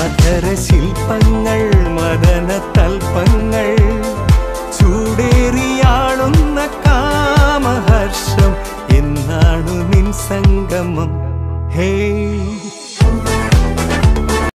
ആധര ശില്പങ്ങൾ മദന തൽപ്പങ്ങൾ ചൂടേറിയാളുന്ന കാമഹർഷം എന്നാണു നിൻ സംഗമം. ഹേ